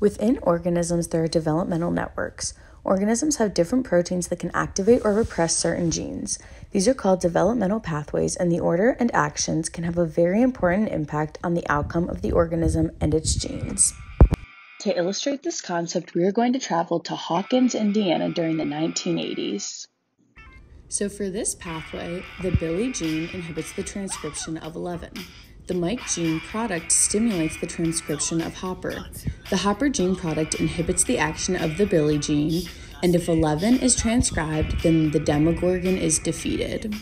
Within organisms, there are developmental networks. Organisms have different proteins that can activate or repress certain genes. These are called developmental pathways, and the order and actions can have a very important impact on the outcome of the organism and its genes. To illustrate this concept, we are going to travel to Hawkins, Indiana during the 1980s. So, for this pathway, the Billy gene inhibits the transcription of 11. The Mike gene product stimulates the transcription of Hopper. The Hopper gene product inhibits the action of the Billy gene, and if 11 is transcribed, then the Demogorgon is defeated.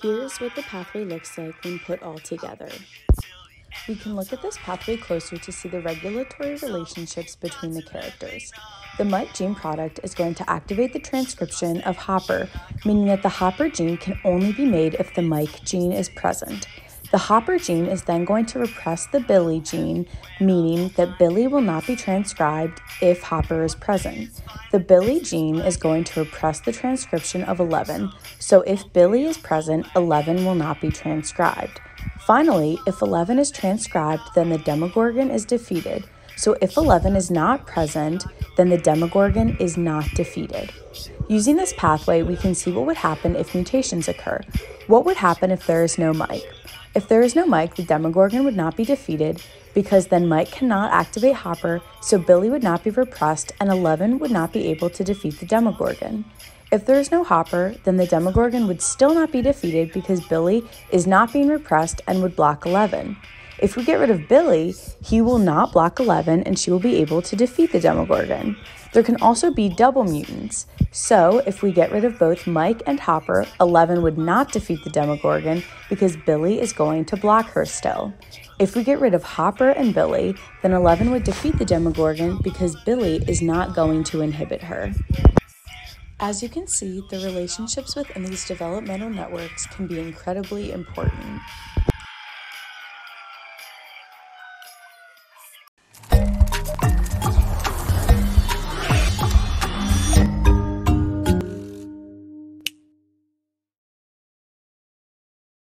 Here's what the pathway looks like when put all together. We can look at this pathway closer to see the regulatory relationships between the characters. The Mike gene product is going to activate the transcription of Hopper, meaning that the Hopper gene can only be made if the Mike gene is present. The Hopper gene is then going to repress the Billy gene, meaning that Billy will not be transcribed if Hopper is present. The Billy gene is going to repress the transcription of 11, so if Billy is present, 11 will not be transcribed. Finally, if 11 is transcribed, then the Demogorgon is defeated. So if 11 is not present, then the Demogorgon is not defeated. Using this pathway, we can see what would happen if mutations occur. What would happen if there is no Mike? If there is no Mike, the Demogorgon would not be defeated because then Mike cannot activate Hopper, so Billy would not be repressed and 11 would not be able to defeat the Demogorgon. If there is no Hopper, then the Demogorgon would still not be defeated because Billy is not being repressed and would block 11. If we get rid of Billy, he will not block 11 and she will be able to defeat the Demogorgon. There can also be double mutants. So, if we get rid of both Mike and Hopper, 11 would not defeat the Demogorgon because Billy is going to block her still. If we get rid of Hopper and Billy, then 11 would defeat the Demogorgon because Billy is not going to inhibit her. As you can see, the relationships within these developmental networks can be incredibly important.